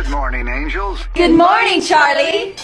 Good morning, angels. Good morning, Charlie.